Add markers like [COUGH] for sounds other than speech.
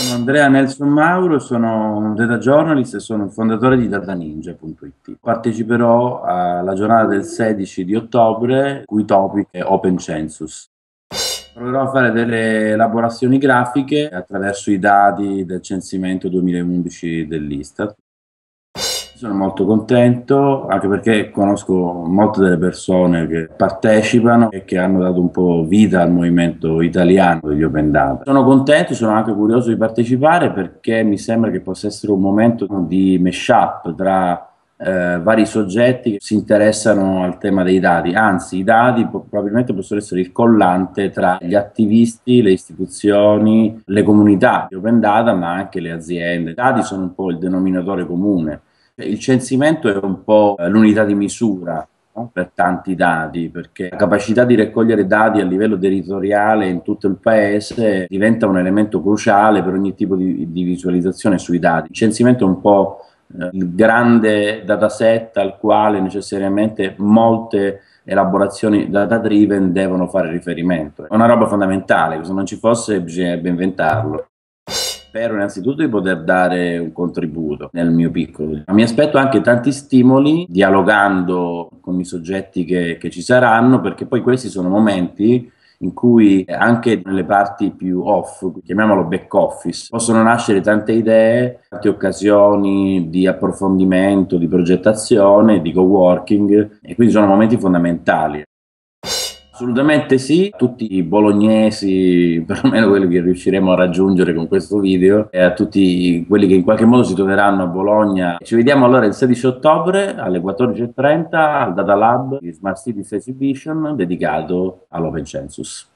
Sono Andrea Nelson Mauro, sono un data journalist e sono il fondatore di dataninja.it. Parteciperò alla giornata del 16 di ottobre, cui topic è Open Census. Proverò a fare delle elaborazioni grafiche attraverso i dati del censimento 2011 dell'Istat. Sono molto contento anche perché conosco molte delle persone che partecipano e che hanno dato un po' vita al movimento italiano degli Open Data. Sono contento, sono anche curioso di partecipare perché mi sembra che possa essere un momento di mesh-up tra eh, vari soggetti che si interessano al tema dei dati, anzi i dati probabilmente possono essere il collante tra gli attivisti, le istituzioni, le comunità di Open Data ma anche le aziende. I dati sono un po' il denominatore comune il censimento è un po' l'unità di misura no? per tanti dati, perché la capacità di raccogliere dati a livello territoriale in tutto il paese diventa un elemento cruciale per ogni tipo di, di visualizzazione sui dati. Il censimento è un po' eh, il grande dataset al quale necessariamente molte elaborazioni data driven devono fare riferimento. È una roba fondamentale, se non ci fosse bisognerebbe inventarlo. Spero innanzitutto di poter dare un contributo nel mio piccolo. Mi aspetto anche tanti stimoli dialogando con i soggetti che, che ci saranno, perché poi questi sono momenti in cui anche nelle parti più off, chiamiamolo back office, possono nascere tante idee, tante occasioni di approfondimento, di progettazione, di co-working e quindi sono momenti fondamentali. Assolutamente sì, tutti i bolognesi, [LAUGHS] perlomeno quelli che riusciremo a raggiungere con questo video, e a tutti quelli che in qualche modo si troveranno a Bologna. Ci vediamo allora il 16 ottobre alle 14.30 al Data Lab di Smart Cities Exhibition dedicato all'Open Census.